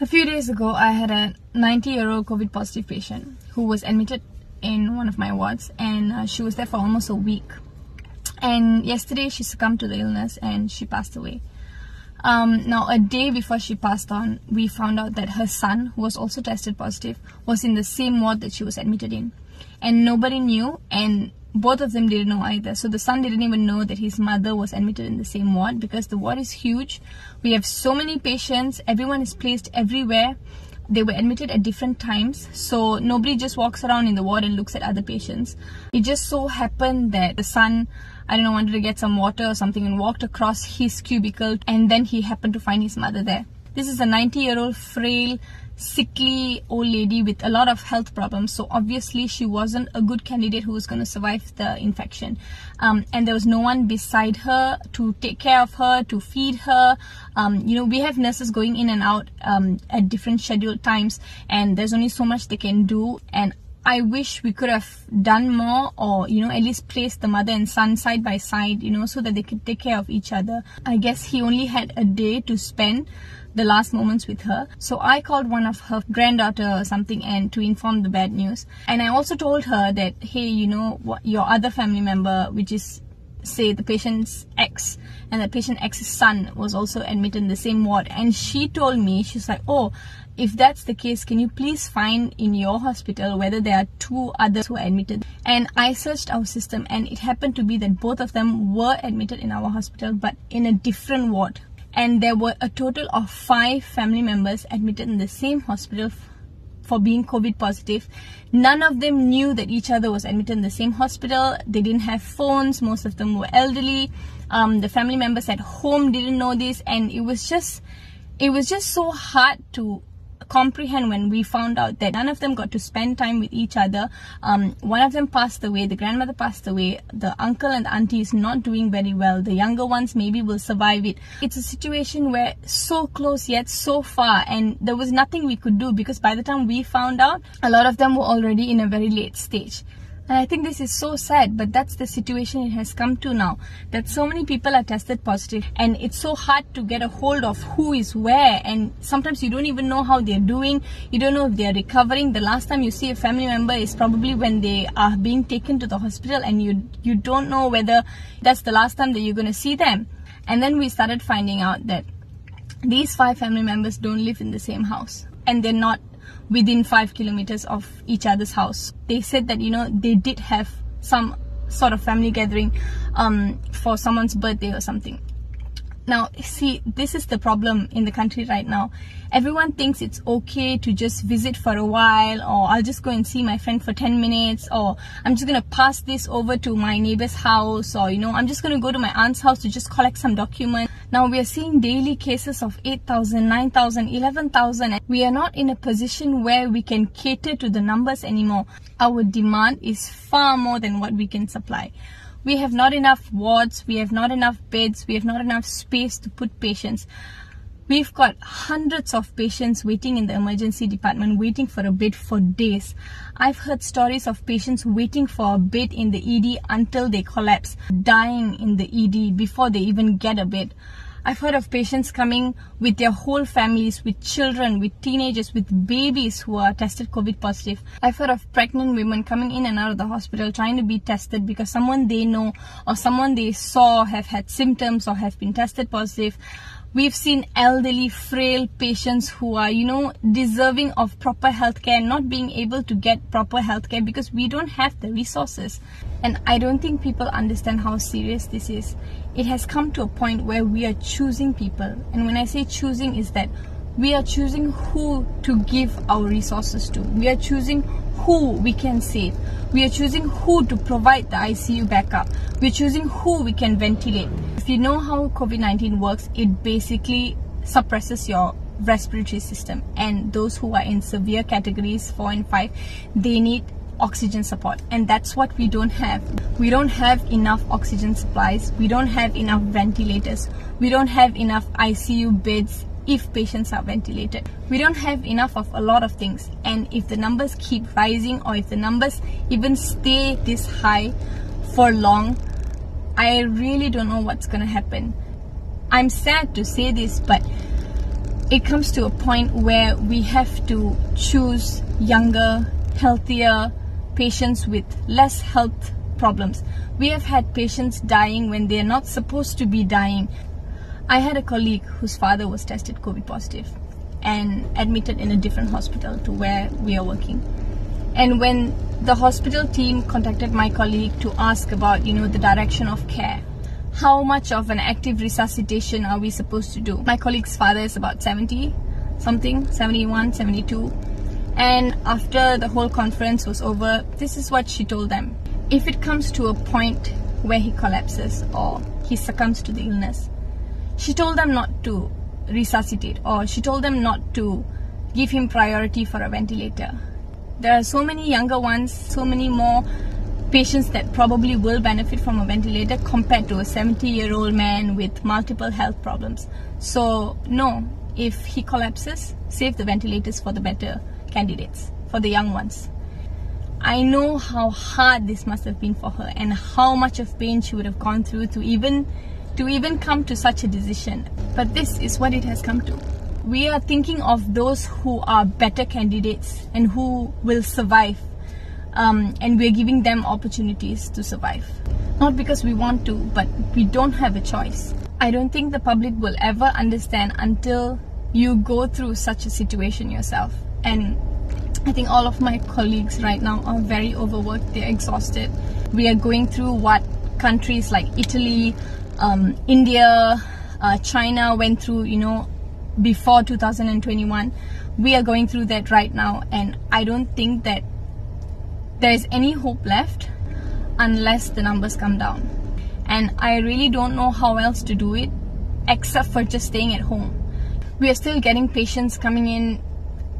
A few days ago, I had a 90 year old COVID positive patient who was admitted in one of my wards and uh, she was there for almost a week. And yesterday, she succumbed to the illness and she passed away. Um, now, a day before she passed on, we found out that her son, who was also tested positive, was in the same ward that she was admitted in. And nobody knew, and both of them didn't know either. So the son didn't even know that his mother was admitted in the same ward because the ward is huge. We have so many patients, everyone is placed everywhere. They were admitted at different times, so nobody just walks around in the ward and looks at other patients. It just so happened that the son, I don't know, wanted to get some water or something and walked across his cubicle, and then he happened to find his mother there. This is a 90 year old frail sickly old lady with a lot of health problems. So obviously she wasn't a good candidate who was going to survive the infection. Um, and there was no one beside her to take care of her to feed her. Um, you know we have nurses going in and out um, at different scheduled times and there's only so much they can do. And I wish we could have done more or, you know, at least placed the mother and son side by side, you know, so that they could take care of each other. I guess he only had a day to spend the last moments with her. So I called one of her granddaughter or something and to inform the bad news. And I also told her that, hey, you know, what your other family member, which is say the patient's ex and the patient ex's son was also admitted in the same ward and she told me she's like oh if that's the case can you please find in your hospital whether there are two others who are admitted and i searched our system and it happened to be that both of them were admitted in our hospital but in a different ward and there were a total of five family members admitted in the same hospital for being COVID positive. None of them knew that each other was admitted in the same hospital. They didn't have phones. Most of them were elderly. Um, the family members at home didn't know this, and it was just, it was just so hard to comprehend when we found out that none of them got to spend time with each other. Um, one of them passed away, the grandmother passed away, the uncle and the auntie is not doing very well. The younger ones maybe will survive it. It's a situation where so close yet so far, and there was nothing we could do because by the time we found out, a lot of them were already in a very late stage. And I think this is so sad, but that's the situation it has come to now. That so many people are tested positive and it's so hard to get a hold of who is where and sometimes you don't even know how they're doing. You don't know if they're recovering. The last time you see a family member is probably when they are being taken to the hospital and you you don't know whether that's the last time that you're going to see them. And then we started finding out that these five family members don't live in the same house and they're not within five kilometers of each other's house. They said that, you know, they did have some sort of family gathering um, for someone's birthday or something. Now, see, this is the problem in the country right now. Everyone thinks it's okay to just visit for a while, or I'll just go and see my friend for 10 minutes, or I'm just gonna pass this over to my neighbor's house, or you know, I'm just gonna go to my aunt's house to just collect some documents. Now, we are seeing daily cases of 8,000, 9,000, 11,000. We are not in a position where we can cater to the numbers anymore. Our demand is far more than what we can supply we have not enough wards, we have not enough beds, we have not enough space to put patients. We've got hundreds of patients waiting in the emergency department, waiting for a bed for days. I've heard stories of patients waiting for a bed in the ED until they collapse, dying in the ED before they even get a bed. I've heard of patients coming with their whole families, with children, with teenagers, with babies who are tested COVID positive. I've heard of pregnant women coming in and out of the hospital trying to be tested because someone they know or someone they saw have had symptoms or have been tested positive. We've seen elderly, frail patients who are, you know, deserving of proper healthcare, not being able to get proper healthcare because we don't have the resources. And I don't think people understand how serious this is. It has come to a point where we are choosing people. And when I say choosing, is that we are choosing who to give our resources to. We are choosing who we can save. We are choosing who to provide the ICU backup. We are choosing who we can ventilate. If you know how COVID-19 works, it basically suppresses your respiratory system and those who are in severe categories 4 and 5 they need oxygen support and that's what we don't have we don't have enough oxygen supplies we don't have enough ventilators we don't have enough ICU beds if patients are ventilated. We don't have enough of a lot of things and if the numbers keep rising or if the numbers even stay this high for long, I really don't know what's going to happen. I'm sad to say this but it comes to a point where we have to choose younger, healthier patients with less health problems. We have had patients dying when they're not supposed to be dying. I had a colleague whose father was tested COVID positive and admitted in a different hospital to where we are working. And when the hospital team contacted my colleague to ask about, you know, the direction of care, how much of an active resuscitation are we supposed to do? My colleague's father is about 70 something, 71, 72. And after the whole conference was over, this is what she told them. If it comes to a point where he collapses or he succumbs to the illness, she told them not to resuscitate or she told them not to give him priority for a ventilator. There are so many younger ones, so many more patients that probably will benefit from a ventilator compared to a 70 year old man with multiple health problems. So, no, if he collapses, save the ventilators for the better candidates, for the young ones. I know how hard this must have been for her and how much of pain she would have gone through to even to even come to such a decision. But this is what it has come to. We are thinking of those who are better candidates and who will survive um, and we're giving them opportunities to survive. Not because we want to, but we don't have a choice. I don't think the public will ever understand until you go through such a situation yourself. And I think all of my colleagues right now are very overworked, they're exhausted. We are going through what countries like Italy, um, India, uh, China went through, you know, before 2021. We are going through that right now, and I don't think that there is any hope left unless the numbers come down. And I really don't know how else to do it except for just staying at home. We are still getting patients coming in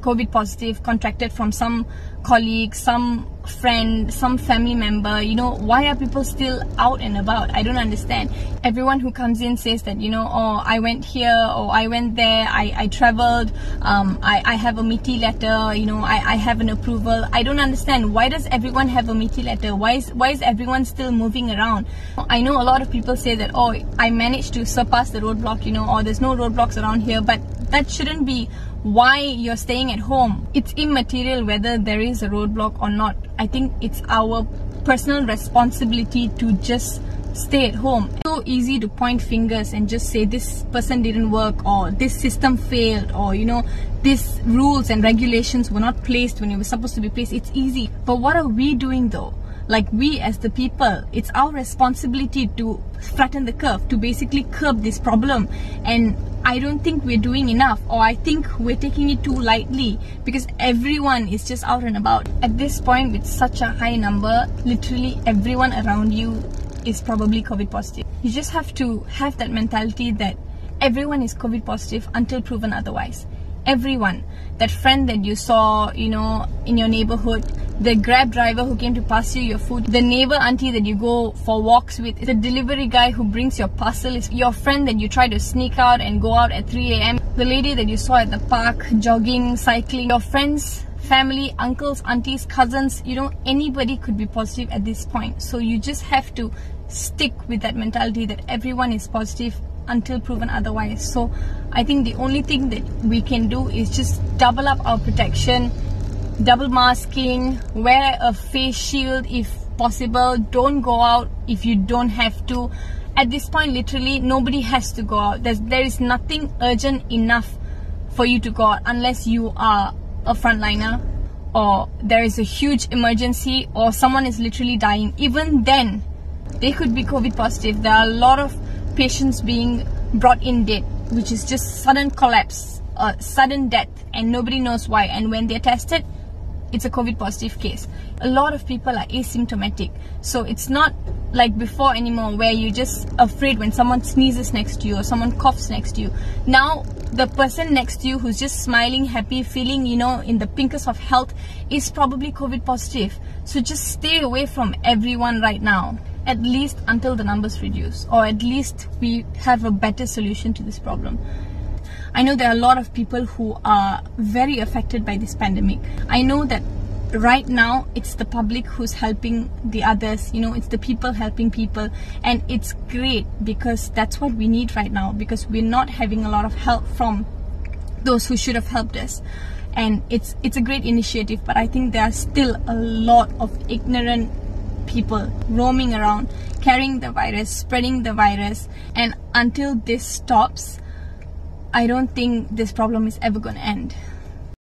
COVID positive, contracted from some colleague, some friend, some family member. You know, why are people still out and about? I don't understand. Everyone who comes in says that, you know, oh, I went here or I went there, I, I traveled, um, I, I have a MITI letter, you know, I, I have an approval. I don't understand. Why does everyone have a MITI letter? Why is, why is everyone still moving around? I know a lot of people say that, oh, I managed to surpass the roadblock, you know, or there's no roadblocks around here, but that shouldn't be why you're staying at home. It's immaterial whether there is a roadblock or not. I think it's our personal responsibility to just stay at home. It's so easy to point fingers and just say this person didn't work or this system failed or you know these rules and regulations were not placed when it was supposed to be placed. It's easy. But what are we doing though? Like we as the people it's our responsibility to flatten the curve to basically curb this problem and I don't think we're doing enough or I think we're taking it too lightly because everyone is just out and about. At this point with such a high number, literally everyone around you is probably COVID positive. You just have to have that mentality that everyone is COVID positive until proven otherwise everyone that friend that you saw you know in your neighborhood the grab driver who came to pass you your food the neighbor auntie that you go for walks with the delivery guy who brings your parcel is your friend that you try to sneak out and go out at 3 a.m the lady that you saw at the park jogging cycling your friends family uncles aunties cousins you know anybody could be positive at this point so you just have to stick with that mentality that everyone is positive until proven otherwise. So I think the only thing that we can do is just double up our protection, double masking, wear a face shield if possible. Don't go out if you don't have to. At this point, literally, nobody has to go out. There's, there is nothing urgent enough for you to go out unless you are a frontliner or there is a huge emergency or someone is literally dying. Even then, they could be COVID positive. There are a lot of patients being brought in dead, which is just sudden collapse, uh, sudden death, and nobody knows why. And when they're tested, it's a COVID positive case. A lot of people are asymptomatic. So it's not like before anymore where you're just afraid when someone sneezes next to you or someone coughs next to you. Now, the person next to you who's just smiling, happy, feeling, you know, in the pinkest of health is probably COVID positive. So just stay away from everyone right now at least until the numbers reduce or at least we have a better solution to this problem. I know there are a lot of people who are very affected by this pandemic. I know that right now it's the public who's helping the others you know it's the people helping people and it's great because that's what we need right now because we're not having a lot of help from those who should have helped us and it's it's a great initiative but i think there are still a lot of ignorant people roaming around carrying the virus spreading the virus and until this stops I don't think this problem is ever going to end.